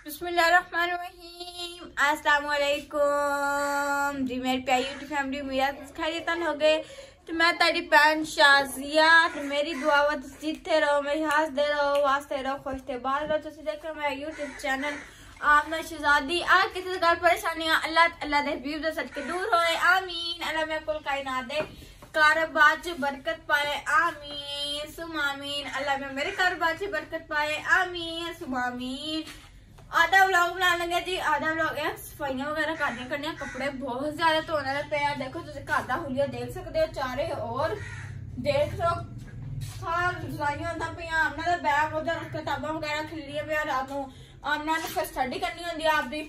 असलकुम जी, मेरी प्यारी यूट्यूब फैमिली मेरा खरीद हो गए तो मैं तारी भैन शाजिया तो मेरी दुआवा तुम तो जीते रहो, मेरी हँसते रहो, वास्ते रहो, खुश थे बाहर रहो तुम देख रहे हो मेरा यूट्यूब चैनल आमना शहजादी, आज किसी घर परेशानियाँ, अल्लाह अल्लाह दे हबीब दे सदके दूर होए, आमीन। अल्लाह मैं कुल का कायनात दे, कारोबार च बरकत पाए, आमीन सुमामीन अल्लाह में मेरे कारोबार च बरकत पाए, आमीन सुमामीन ਆਧਾ ਆਮੀਨ ਆधा ਵਲੌਗ ਬਣਾਉਣ ਲੱਗੇ ਜੀ ਆधा ਵਲੌਗ ਹੈ ਸਫਾਈਆਂ ਵਗੈਰਾ ਕਰਨੀਆਂ ਕਰਨੀਆਂ, ਕੱਪੜੇ ਬਹੁਤ ਜ਼ਿਆਦਾ ਧੋਣ ਵਾਲੇ ਪਏ ਆ। ਦੇਖੋ ਤੁਸੀਂ ਘਰ ਦਾ ਹੁਲੀਆ ਦੇਖ ਸਕਦੇ ਹੋ ਚਾਰੇ ਔਰ ਦੇਖ ਲਓ, ਸਾਰ ਸਫਾਈਆਂ ਹੁੰਦਾ ਪਿਆ ਆਮਨਾ ਦਾ ਬੈਗ ਉਹਦਾ ਰੱਖ ਕਿਤਾਬਾਂ ਵਗੈਰਾ ਖਿਲੀਆਂ ਪਿਆ ਰਾਤ ਨੂੰ। ਆਮਨਾ ਨੇ ਫਿਰ ਸਟੱਡੀ ਕਰਨੀ ਹੁੰਦੀ ਆ ਆਪਦੀ।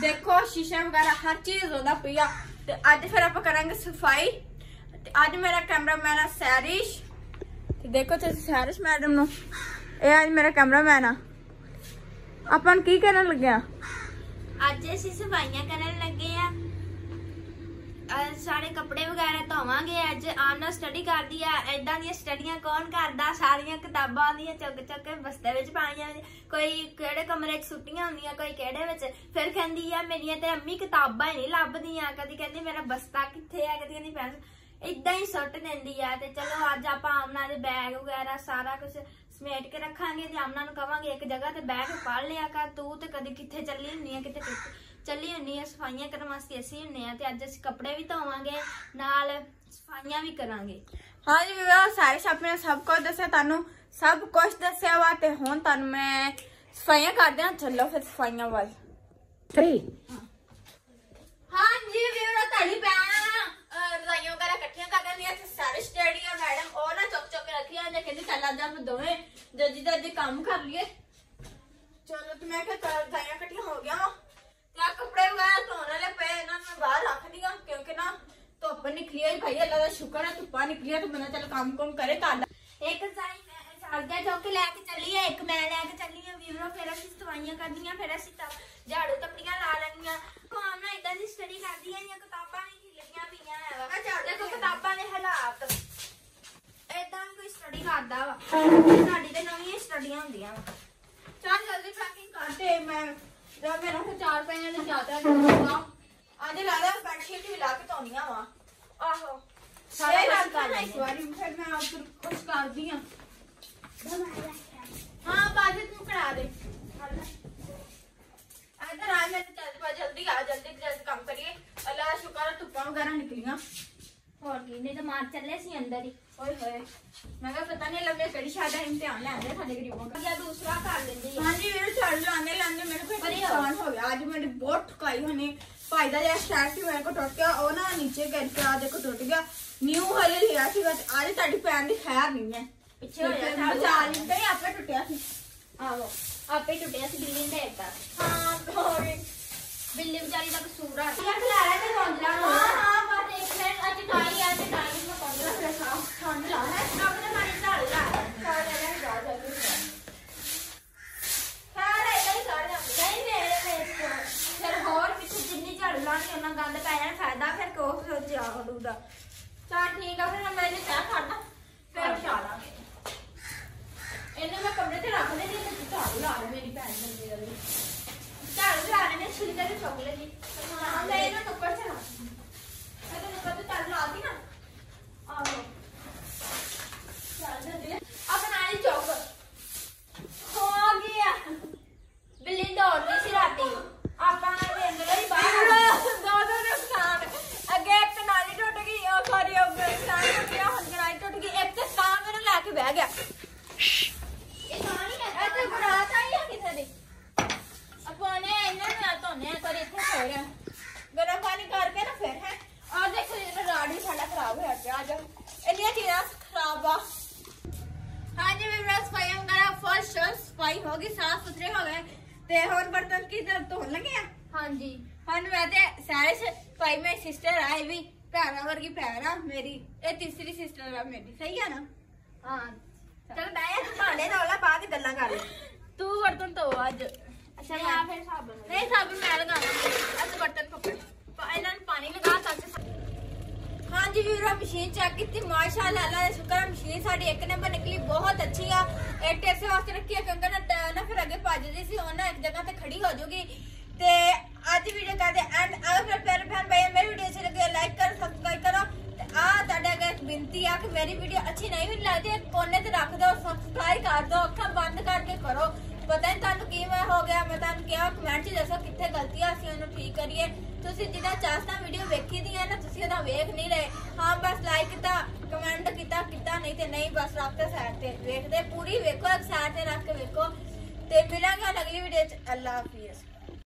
ਦੇਖੋ ਸ਼ੀਸ਼ੇ ਵਗੈਰਾ, ਹਰ ਚੀਜ਼ ਉਹਦਾ ਪਿਆ ਤੇ ਅੱਜ ਫਿਰ ਆਪਾਂ ਕਰਾਂਗੇ ਸਫ਼ਾਈ। ਤੇ ਅੱਜ ਮੇਰਾ ਕੈਮਰਾਮੈਨ ਆ ਸੈਰਿਸ਼। ਤੇ ਦੇਖੋ ਤੁਸੀਂ ਸੈਰਿਸ਼ ਮੈਡਮ ਨੂੰ। ਇਹ ਅੱਜ ਮੇਰਾ ਕੈਮਰਾਮੈਨ ਆ। ਆਪਾਂ ਨੂੰ ਕੀ ਕਰਨ ਲੱਗਿਆ? ਅੱਜ ਅਸੀਂ ਸਫਾਈਆਂ ਕਰਨ ਲੱਗੇ ਆ। ਅੱਜ ਸਾਰੇ ਕੱਪੜੇ ਵਗੈਰਾ ਧੋਵਾਂਗੇ। ਅੱਜ ਆਮਨਾ ਸਟੱਡੀ ਕਰਦੀ ਆ। ਐਦਾਂ ਦੀਆਂ ਸਟੱਡੀਆਂ ਕੌਣ ਕਰਦਾ? ਸਾਰੀਆਂ ਕਿਤਾਬਾਂ ਦੀਆਂ ਚੁੱਕ ਚੁੱਕ ਕੇ ਬਸਤੇ ਵਿੱਚ ਪਾਈਆਂ ਕੋਈ ਕਿਹੜੇ ਕਮਰੇ 'ਚ ਸੁੱਟੀਆਂ ਹੁੰਦੀਆਂ, ਕੋਈ ਕਿਹੜੇ ਵਿੱਚ। ਫਿਰ ਕਹਿੰਦੀ ਆ, ਮੇਰੀਆਂ ਤੇ ਅੰਮੀ ਕਿਤਾਬਾਂ ਹੀ ਨਹੀਂ ਲੱਭਦੀਆਂ। ਕਦੀ ਕਹਿੰਦੀ, ਮੇਰਾ ਬਸਤਾ ਕਿੱਥੇ ਆ? ਕਦੀ ਕਹਿੰਦੀ ਪੈਨ ਇਦਾਂ ਹੀ ਸੁੱਟ ਦਿੰਦੀ ਆ। ਤੇ ਚਲੋ, ਅੱਜ ਆਪਾਂ ਆਮਨਾ ਦੇ ਬੈਗ ਵਗੈਰਾ, ਸਾਰਾ ਕੁਝ ਸਮੇਟ ਕੇ ਰੱਖਾਂਗੇ ਤੇ ਆਮਨਾ ਨੂੰ ਕਵਾਂਗੇ ਇੱਕ ਜਗ੍ਹਾ ਤੇ ਬੈਠ ਕੇ ਪੜ ਲਿਆ ਕਰ ਤੂੰ ਤੇ ਕਦੀ ਕਿੱਥੇ ਚੱਲੀ ਹੁੰਨੀ ਆ ਕਿਤੇ ਕਿੱਥੇ ਚੱਲੀ ਹੁੰਨੀ ਆ ਸਫਾਈਆਂ ਕਰਨ ਵਾਸਤੇ ਅਸੀਂ ਹੁੰਨੇ ਆ ਤੇ ਅੱਜ ਅਸੀਂ ਕੱਪੜੇ ਵੀ ਧੋਵਾਂਗੇ ਨਾਲ ਸਫਾਈਆਂ ਵੀ ਕਰਾਂਗੇ। ਹਾਂਜੀ ਵੀਰੋ ਸਾਰੇ ਸ਼ਾਪ ਨੇ ਸਭ ਕੁਝ ਦੱਸਿਆ ਤੁਹਾਨੂੰ ਸਭ ਕੁਝ ਦੱਸਿਆ ਵਾ ਤੇ ਹੁਣ ਤੁਹਾਨੂੰ ਮੈਂ ਸਫਾਈਆਂ ਕਰਦੇ ਹਾਂ ਚੱਲੋ ਫਿਰ ਸਫਾਈਆਂ ਵੱਲ। 3 ਹਾਂਜੀ ਵੀਰੋ ਤੁਹਾਡੀ ਭੈਣ ਰਜ਼ਾਈਆਂ ਵਗੈਰਾ ਇਕੱਠੀਆਂ ਕਰ ਦਿੰਦੀਆਂ ਤੇ ਸਾਰੇ ਸਟੱਡੀ ਆ ਮੈਡਮ ਉਹ ਨਾ ਚੁੱਕ ਚੁੱਕ ਕੇ ਰੱਖੀਆਂ ਨੇ ਕਹਿੰਦੀ ਚੱਲ ਅੱਜ ਆਪਾਂ ਦੋਵੇਂ ਜੱਜੀ ਦਾ ਜੀ ਕੰਮ ਕਰ ਲਈਏ। ਚਲੋ ਤੇ ਮੈਂ ਕਿਹਾ ਰਜ਼ਾਈਆਂ ਇਕੱਠੀਆਂ ਹੋ ਗਿਆ ਤੇ ਕੱਪੜੇ ਵਗੈਰਾ ਧੋਣ ਵਾਲੇ ਪਏ ਇਹਨਾਂ ਨੂੰ ਮੈਂ ਬਾਹਰ ਰੱਖ ਦੀਆਂ ਕਿਉਂਕਿ ਨਾ ਧੁੱਪ ਨਿਕਲੀ ਹੈ ਭਾਈ ਅੱਲਾ ਦਾ ਸ਼ੁਕਰ ਹੈ ਧੁੱਪਾ ਨਿਕਲੀ ਹੈ ਤਾਂ ਬੰਦਾ ਚੱਲ ਕੰਮ ਕੰਮ ਕਰੇ ਦਾ। ਇੱਕ ਸਾਈ ਸਾਜਾ ਚੌਕ ਲੈ ਕੇ ਚੱਲੀ ਆ ਇੱਕ ਮੈਂ ਲੈ ਕੇ ਚੱਲੀ ਆ ਵੀਰੋ ਫਿਰ ਅਸੀਂ ਸਫਾਈਆਂ ਕਰਨੀਆਂ ਫਿਰ ਅਸੀਂ ਤਾਂ ਝਾੜੂ ਤੱਪੜੀਆਂ ਲਾ ਲੈਣੀਆਂ ਕੋਮ ਨਾ ਇਦਾਂ ਦੀ ਸਟੱਡੀ ਕਰਦੀ ਆ ਜਾਂ ਕਿਤਾਬਾਂ ਨਹੀਂ ਖਿਲਰੀਆਂ ਪਈਆਂ ਹੈਗਾ ਆ ਝਾੜੂ ਦੇਖੋ ਤੇ- ਕਿਤਾਬਾਂ ਦੇ ਹਾਲਾਤ ਇਦਾਂ ਸਟੱਡੀ ਕਰਦਾ ਵਾ। ਸਾਡੀ ਤੇ ਨਵੀਆਂ ਸਟੱਡੀਆਂ ਹੁੰਦੀਆਂ ਵਾ। ਚੱਲ ਜਲਦੀ ਪੈਕਿੰਗ ਕਰਦੇ ਮੈਂ ਜਦ ਮੇਰਾ ਤੇ ਚਾਰ ਪਈਆਂ ਨੇ ਜ਼ਿਆਦਾ ਹੋਊਗਾ ਅੱਜ ਲਾ। ਲਿਆ ਬੈੱਡ ਸ਼ੀਟ ਵੀ ਲਾ ਕੇ ਧੋਣੀਆਂ ਵਾ। ਆਹੋ। ਸਾਰੇ ਕੁਝ ਕਰ ਕਰ ਲੈਂਦੇ ਵਾਰੀ ਫਿਰ ਮੈਂ ਆਪ ਕੁਝ ਕਰਦੀ ਆ ਹਾਂ ਬਾਜੇ ਤੂੰ ਕਰਾ ਦੇ। ਇਧਰ ਆ ਮੈਂ ਜਲਦੀ ਆ ਜਲਦੀ ਜਲਦੀ ਕੰਮ ਕਰੀਏ। ਅੱਲਾ ਦਾ ਸ਼ੁਕਰ ਹੈ ਧੁੱਪਾਂ ਵਗੈਰਾ ਨਿਕਲੀਆਂ। ਹੋਰ ਕੀ ਨਹੀਂ ਤਾਂ ਮਾਰ ਚੱਲੇ ਸੀ ਅੰਦਰ ਹੀ। ਓਏ ਹੋਏ ਮੈਂ ਕਿਹਾ ਪਤਾ ਨਹੀਂ ਲੱਗੇ ਕਿਹੜੀ ਸ਼ਾਦਾ ਇਮਤਿਹਾਨ ਲੈਂਦੇ ਸਾਡੇ ਗਰੀਬਾਂ ਦਾ ਜਾਂ ਦੂਸਰਾ ਕਰ ਲੈਂਦੀ। ਹਾਂਜੀ ਵੀਰ ਛੱਡ ਲਾਣੇ ਲਾਣੇ ਮੇਰੇ ਕੋਲ ਨੁਕਸਾਨ ਹੋ ਗਿਆ। ਅੱਜ ਮੇਰੀ ਬਹੁਤ ਠੁਕਾਈ ਹੋਣੀ। ਭਾਈ ਦਾ ਜਿਹੜਾ ਸ਼ਰਟ ਸੀ ਮੇਰੇ ਕੋਲ ਟੁੱਟ ਗਿਆ। ਉਹ ਨਾ ਨੀਚੇ ਗਿਰ ਕੇ ਆ ਦੇਖੋ ਟੁੱਟ ਗਿਆ। ਨਿਊ ਹਲੇ ਲਿਆ ਸੀ ਬਸ ਅੱਜ ਤੁਹਾਡੀ ਪੈਣ ਦੀ ਖੈਰ ਨਹੀਂ ਹੈ ਪਿੱਛੇ ਹੋ ਜਾ ਬਚਾ ਲਿੰਦੇ ਆਪੇ ਟੁੱਟਿਆ ਸੀ। ਆਹੋ ਆਪੇ ਟੁੱਟਿਆ ਸੀ ਬਿੱਲੀ ਦੇ ਇੱਕ ਹਾਂ ਹੋਰ। ਬਿੱਲੀ ਵਿਚਾਰੀ ਦਾ ਕਸੂਰ ਆ ਯਾਰ ਖਲਾਰਾ ਤੇ ਪਹੁੰਚਣਾ ਹਾਂ ਹਾਂ ਬਸ ਇੱਕ ਮਿੰਟ ਅੱਜ ਟਾਈ ਆ ਤੇ ਟਾਈ ਨੂੰ ਪਹੁੰਚਣਾ ਫਿਰ ਸਾਹ ਠੰਡ ਲਾ ਹੈ ਆਪਣੇ ਮਾਰੀ ਢਾਲ ਲਾ ਸਾਰੇ ਲੈ ਜਾ ਜਲਦੀ ਸਾਰੇ ਨਹੀਂ ਸਾਰੇ ਨਹੀਂ ਮੇਰੇ ਮੇਰੇ ਕੋਲ ਫਿਰ ਹੋਰ ਪਿੱਛੇ ਜਿੰਨੀ ਝਾੜੂ ਲਾਣੀ ਉਹਨਾਂ ਗੰਦ ਪੈ ਜਾਣਾ ਫਾਇਦਾ ਫਿਰ ਕੋ ਸੋਚਿਆ ਉਹਦਾ ਚਲ ਠੀਕ ਆ ਫਿਰ ਮੈਂ ਇਹਨੇ ਚਾਹ ਖਾਣਾ ਫਿਰ ਖਾ ਲਾਂਗੇ ਇਹਨੇ ਮੈਂ ਕਮਰੇ ਤੇ ਰੱਖ ਦੇ ਤੇ ਤੂੰ ਝਾੜੂ ਲਾ ਦੇ ਮੇਰੀ ਭੈਣ ਜਲਦੀ ਜਲਦੀ ਝਾੜੂ ਲਾਣੇ ਨੇ ਛਿਲਕੇ ਤੇ ਚੁੱਕ ਲੈ ਜੀ ਹਾਂ ਮੈਂ ਇਹਨਾਂ ਨੂੰ ਉੱਪਰ ਚੜਾ ਮੈਂ ਤੈਨੂੰ ਕਦੇ ਝਾੜੂ ਲਾ ਦੀ ਨਾ ਆਹੋ ਚੱਲ ਜਲਦੀ ਆਪਣਾ ਹੀ ਚੌਕ ਹੋ ਗਿਆ ਬਿੱਲੀ ਦੌੜਦੀ ਸੀ ਰਾਤੀ ਆਪਾਂ ਦੇ ਅੰਦਰ ਹੀ ਬਾਹਰ ਦੋ ਦੋ ਨੁਕਸਾਨ ਅੱਗੇ ਇੱਕ ਨਾਲੀ ਟੁੱਟ ਗਈ ਉਹ ਸਾਰੀ ਉਹ ਨੁਕਸਾਨ ਟੁੱਟ ਗਿਆ ਹੁਣ ਨਾਲੀ ਟੁੱਟ ਗਈ ਇੱਕ ਤੇ ਤਾਂ ਮੈਨੂੰ ਲੈ ਕੇ ਬਹਿ ਗਿਆ ਇਹ ਤਾਂ ਨਹੀਂ ਇਹ ਤੇ ਬਰਾਤ ਆਈ ਆ ਕਿਸੇ ਦੀ ਆਪਾਂ ਨੇ ਇਹਨਾਂ ਨੂੰ ਆ ਧੋਨੇ ਆ ਪਰ ਇੱਥੇ ਫੇਰ ਗਰਮ ਪਾਣੀ ਕਰਕੇ ਨਾ ਫਿਰ ਹੈ ਆ ਦੇਖੋ ਇਹ ਰਾੜੀ ਸਾਡਾ ਖਰਾਬ ਹੋਇਆ ਪਿਆ ਆ ਜਾ ਇੰਨੀਆਂ ਚੀਜ਼ਾਂ ਖਰਾਬ ਆ। ਹਾਂਜੀ ਵੀ ਮੇਰਾ ਸਫ਼ਾਈ ਵਗੈਰਾ ਫਸਟ ਸਫ਼ਾਈ ਹੋ ਗਈ ਸਾਫ਼ ਸੁਥਰੇ ਹੋ ਗਏ। ਤੇ ਹੁਣ ਬਰਤਨ ਕੀ ਦਰ ਧੋਣ ਲੱਗੇ ਆ? ਹਾਂਜੀ ਹੁਣ ਮੈਂ ਤੇ ਸਾਰੇ ਭਾਈ ਮੇਰੀ ਸਿਸਟਰ ਆਈ ਵੀ ਭੈਣਾਂ ਵਰਗੀ ਭੈਣ ਆ ਮੇਰੀ। ਇਹ ਤੀਸਰੀ ਸਿਸਟਰ ਆ ਮੇਰੀ। ਸਹੀ ਆ ਨਾ? ਹਾਂ। ਚਲ ਜਾ ਭਾਂਡੇ ਧੋਲਾ ਬਾਅਦ ਗੱਲਾਂ ਕਰ ਤੂੰ ਬਰਤਨ ਧੋ ਅੱਜ। ਅੱਛਾ ਫਿਰ ਸਾਬਣ ਨਹੀਂ ਸਾਬਣ ਮੈਂ ਲਗਾਉਂਗੀ ਅੱਜ ਬਰਤਨ ਪਕੜ ਇਹਨਾਂ ਨੂੰ ਪਾਣੀ ਲਗਾ ਤਾਂ ਕਿ ਹਾਂਜੀ ਮਸ਼ੀਨ ਚੈੱਕ ਕੀਤੀ, ਮਾਸ਼ਾਅੱਲਾ, ਅੱਲਾ ਦਾ ਸ਼ੁਕਰ ਹੈ ਮਸ਼ੀਨ ਸਾਡੀ ਇੱਕ ਨੰਬਰ ਨਿਕਲੀ, ਬਹੁਤ ਅੱਛੀ ਆ। ਇਹ ਟੇਸੇ ਵਾਸਤੇ ਰੱਖੀ ਆ ਕੰਗਨ ਨਾ- ਫਿਰ ਅੱਗੇ ਭੱਜਦੀ ਸੀ ਉਹਨਾਂ ਇੱਕ ਜਗ੍ਹਾ ਤੇ ਖੜੀ ਹੋ ਜਾਊਗੀ ਤੇ ਅੱਜ ਵੀਡੀਓ ਕਰਦੇ ਐਂਡ ਅਗਰ ਪਿਆਰੇ ਭੈਣ ਭਾਈ ਮੇਰੀ ਵੀਡੀਓ ਅੱਛੀ ਲੱਗੇ ਲਾਈਕ ਕਰੋ ਸਬਸਕ੍ਰਾਈਬ ਕਰੋ। ਤੇ ਆ ਤੁਹਾਡੇ ਅੱਗੇ ਬੇਨਤੀ ਆ ਕਿ ਮੇਰੀ ਵੀਡੀਓ ਅੱਛੀ ਨਹੀਂ ਵੀ ਲੱਗਦੀ, ਕੋਨੇ ਤੇ ਰੱਖ ਦਿਓ ਸਬਸਕ੍ਰਾਈਬ ਕਰ ਦਿਓ ਅੱਖਾਂ ਬੰਦ ਕਰਕੇ ਕਰੋ ਪਤਾ ਨਹੀਂ ਤੁਹਾਨੂੰ ਕਿਵੇਂ ਹੋ ਗਿਆ ਮੈਂ ਤੁਹਾਨੂੰ ਕਿਹਾ ਕਮੈਂਟ 'ਚ ਦੱਸੋ ਕਿੱਥੇ ਗਲਤੀ ਆ ਅਸੀਂ ਉਹਨੂੰ ਠੀਕ ਕਰੀਏ ਤੁਸੀਂ ਜਿਹਦਾ ਚਾਹਤਾ ਵੀਡੀਓ ਵੇਖੀ ਦੀ ਹੈ ਨਾ ਤੁਸੀਂ ਉਹਦਾ ਵੇਖ ਨਹੀਂ ਰਹੇ ਹਾਂ, ਬਸ ਲਾਈਕ ਕੀਤਾ ਕਮੈਂਟ ਕੀਤਾ ਕੀਤਾ ਨਹੀਂ ਤੇ ਨਹੀਂ, ਬਸ ਰੱਖਦੇ ਸਾਈਡ ਤੇ ਵੇਖਦੇ, ਪੂਰੀ ਵੇਖੋ ਇੱਕ ਸਾਈਡ ਤੇ ਰੱਖ ਕੇ ਵੇਖੋ ਤੇ ਮਿਲਾਂਗੇ ਅਗਲੀ ਵੀਡੀਓ 'ਚ। ਅੱਲਾ ਹਾਫਿਜ਼।